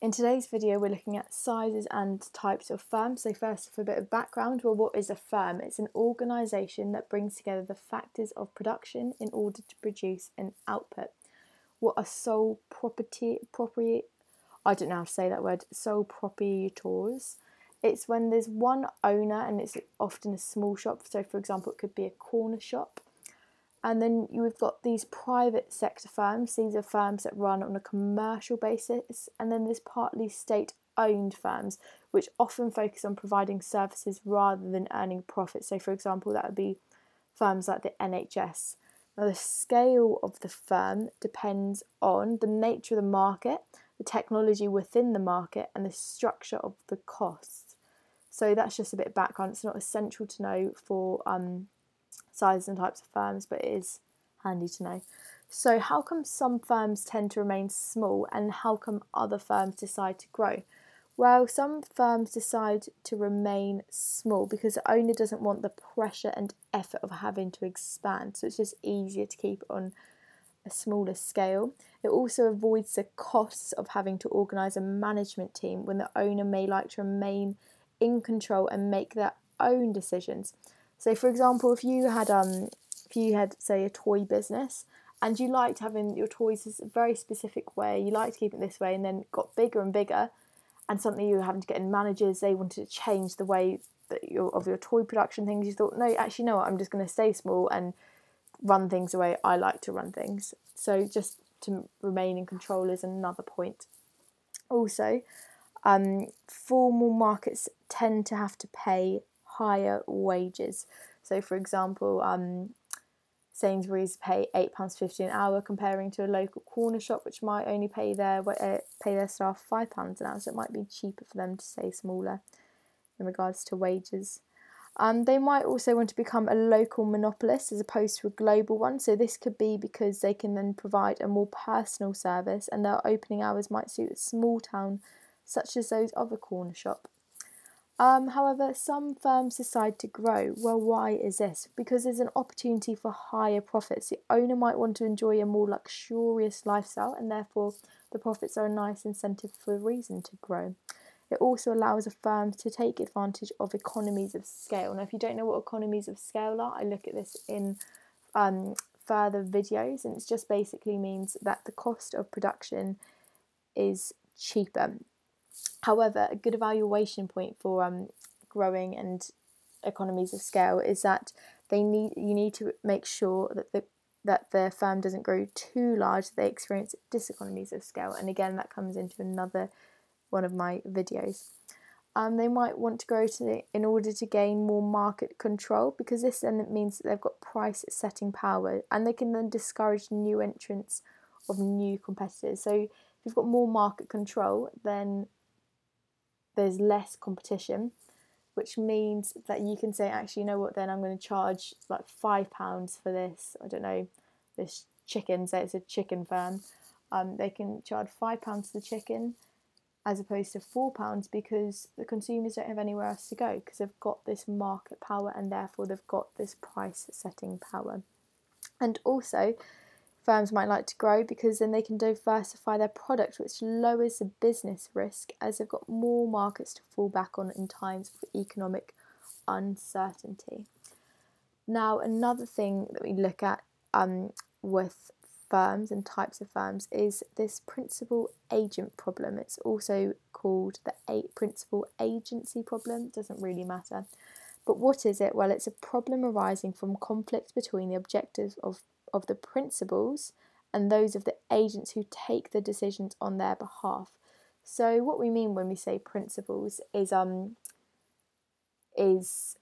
In today's video, we're looking at sizes and types of firms. So, first, for a bit of background, well, what is a firm? It's an organisation that brings together the factors of production in order to produce an output. What are sole property, property, I don't know how to say that word, sole proprietors? It's when there's one owner and it's often a small shop. So, for example, it could be a corner shop and then you've got these private sector firms. These are firms that run on a commercial basis. And then there's partly state owned firms, which often focus on providing services rather than earning profits. So, for example, that would be firms like the NHS. Now, the scale of the firm depends on the nature of the market, the technology within the market, and the structure of the costs. So, that's just a bit of background. It's not essential to know for um, sizes and types of firms, but it is handy to know. So, how come some firms tend to remain small and how come other firms decide to grow? Well, some firms decide to remain small because the owner doesn't want the pressure and effort of having to expand, so it's just easier to keep on a smaller scale. It also avoids the costs of having to organise a management team when the owner may like to remain in control and make their own decisions. So, for example, if you had um, if you had say a toy business and you liked having your toys a very specific way, you liked keeping it this way, and then got bigger and bigger, and something you were having to get in managers, they wanted to change the way that your of your toy production things. You thought, no, actually, no, I'm just going to stay small and run things the way I like to run things. So, just to remain in control is another point. Also, um, formal markets tend to have to pay higher wages. So, for example, um, Sainsbury's pay eight pounds fifty an hour, comparing to a local corner shop which might only pay their uh, pay their staff five pounds an hour. So it might be cheaper for them to stay smaller in regards to wages. Um, they might also want to become a local monopolist as opposed to a global one. So this could be because they can then provide a more personal service, and their opening hours might suit a small town such as those of a corner shop. Um, however, some firms decide to grow. Well, why is this? Because there's an opportunity for higher profits. The owner might want to enjoy a more luxurious lifestyle, and therefore the profits are a nice incentive for a reason to grow. It also allows a firm to take advantage of economies of scale. Now, if you don't know what economies of scale are, I look at this in um, further videos, and it just basically means that the cost of production is cheaper. However, a good evaluation point for um, growing and economies of scale is that they need you need to make sure that the that the firm doesn't grow too large they experience diseconomies of scale. And again, that comes into another one of my videos. Um, they might want to grow to the, in order to gain more market control because this then means that they've got price setting power and they can then discourage new entrants of new competitors. So if you've got more market control, then there's less competition, which means that you can say, actually, you know what, then I'm going to charge like five pounds for this. I don't know, this chicken, say it's a chicken firm. Um, they can charge five pounds for the chicken as opposed to four pounds because the consumers don't have anywhere else to go because they've got this market power and therefore they've got this price setting power. And also, Firms might like to grow because then they can diversify their product, which lowers the business risk as they've got more markets to fall back on in times of economic uncertainty. Now, another thing that we look at um, with firms and types of firms is this principal agent problem. It's also called the a- principal agency problem, it doesn't really matter. But what is it? Well, it's a problem arising from conflict between the objectives of of the principals and those of the agents who take the decisions on their behalf. So what we mean when we say principals is um is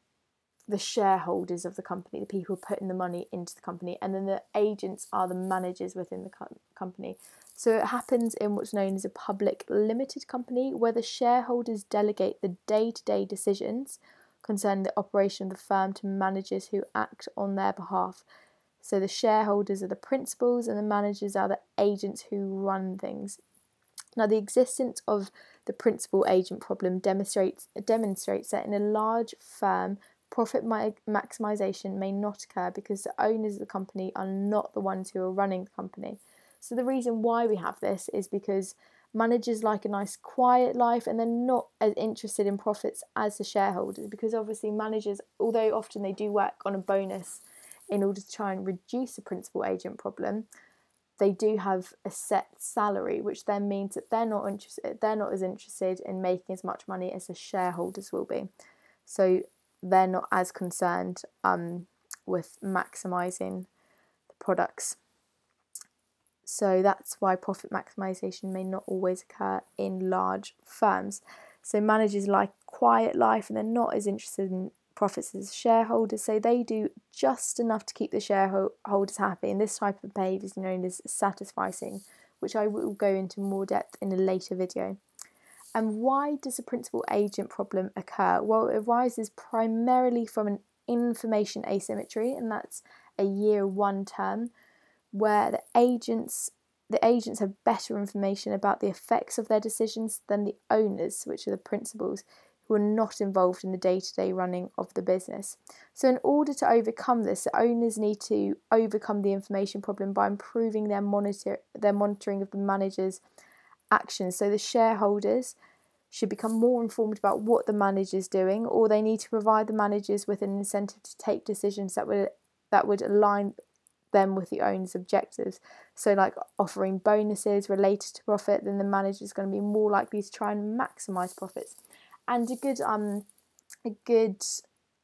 the shareholders of the company, the people putting the money into the company, and then the agents are the managers within the co- company. So it happens in what's known as a public limited company, where the shareholders delegate the day to day decisions concerning the operation of the firm to managers who act on their behalf. So the shareholders are the principals and the managers are the agents who run things. Now, the existence of the principal agent problem demonstrates demonstrates that in a large firm, profit maximization may not occur because the owners of the company are not the ones who are running the company. So the reason why we have this is because Managers like a nice quiet life and they're not as interested in profits as the shareholders because obviously managers, although often they do work on a bonus in order to try and reduce the principal agent problem, they do have a set salary, which then means that they're not interested they're not as interested in making as much money as the shareholders will be. So they're not as concerned um, with maximizing the products. So that's why profit maximization may not always occur in large firms. So managers like quiet life and they're not as interested in profits as shareholders, so they do just enough to keep the shareholders happy. And this type of behaviour is known as satisficing, which I will go into more depth in a later video. And why does a principal agent problem occur? Well, it arises primarily from an information asymmetry, and that's a year one term where the agents the agents have better information about the effects of their decisions than the owners, which are the principals, who are not involved in the day to day running of the business. So, in order to overcome this, the owners need to overcome the information problem by improving their monitor their monitoring of the manager's actions. So, the shareholders should become more informed about what the manager is doing, or they need to provide the managers with an incentive to take decisions that would that would align them with the owner's objectives. So, like offering bonuses related to profit, then the manager is going to be more likely to try and maximize profits. And a good um, a good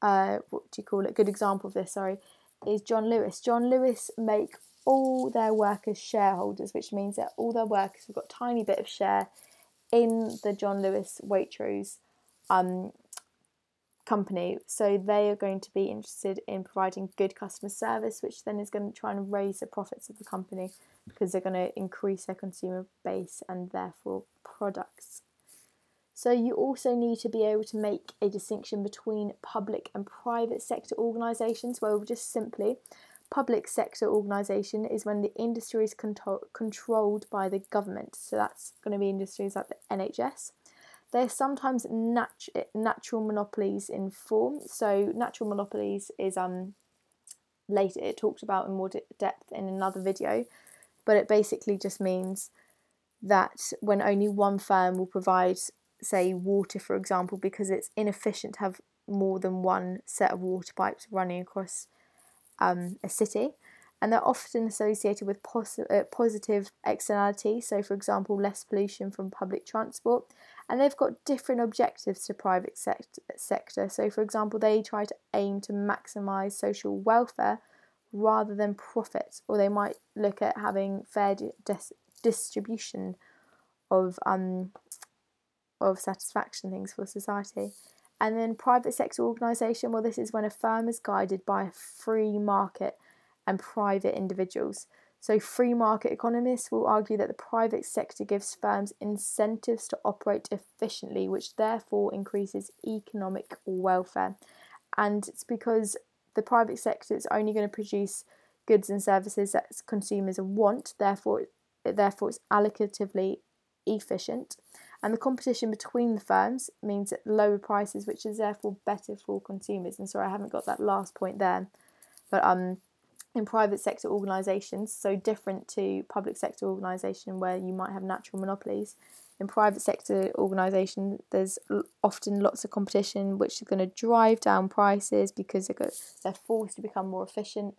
uh, what do you call it? Good example of this, sorry, is John Lewis. John Lewis make all their workers shareholders, which means that all their workers have got a tiny bit of share in the John Lewis Waitrose um, company. So they are going to be interested in providing good customer service, which then is going to try and raise the profits of the company because they're going to increase their consumer base and therefore products. So you also need to be able to make a distinction between public and private sector organisations. Well, just simply, public sector organisation is when the industry is control- controlled by the government. So that's going to be industries like the NHS. They're sometimes nat- natural monopolies in form. So natural monopolies is um later it talked about in more de- depth in another video, but it basically just means that when only one firm will provide say water for example because it's inefficient to have more than one set of water pipes running across um, a city and they're often associated with pos- uh, positive externality. So, for example, less pollution from public transport, and they've got different objectives to private sect- sector. So, for example, they try to aim to maximise social welfare rather than profit, or they might look at having fair di- dis- distribution of um, of satisfaction things for society. And then private sector organisation, well, this is when a firm is guided by a free market and private individuals. So, free market economists will argue that the private sector gives firms incentives to operate efficiently, which therefore increases economic welfare. And it's because the private sector is only going to produce goods and services that consumers want, therefore, therefore it's allocatively efficient. And the competition between the firms means lower prices, which is therefore better for consumers. And sorry, I haven't got that last point there, but um, in private sector organisations, so different to public sector organisation where you might have natural monopolies. In private sector organisation, there's often lots of competition, which is going to drive down prices because they're, they're forced to become more efficient,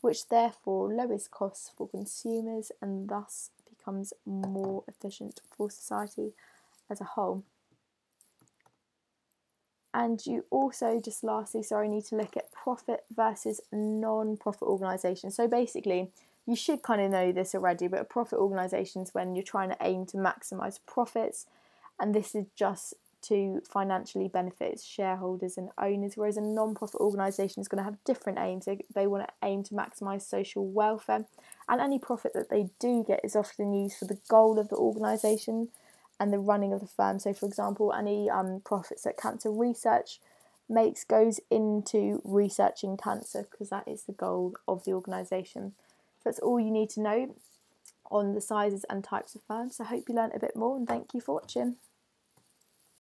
which therefore lowers costs for consumers and thus becomes more efficient for society as a whole. And you also, just lastly, sorry, need to look at profit versus non profit organisations. So basically, you should kind of know this already, but a profit organisation is when you're trying to aim to maximise profits, and this is just to financially benefit shareholders and owners, whereas a non profit organisation is going to have different aims. They, they want to aim to maximise social welfare, and any profit that they do get is often used for the goal of the organisation and the running of the firm. So, for example, any um, profits that cancer research makes goes into researching cancer because that is the goal of the organisation. So that's all you need to know on the sizes and types of firms. I hope you learned a bit more and thank you for watching.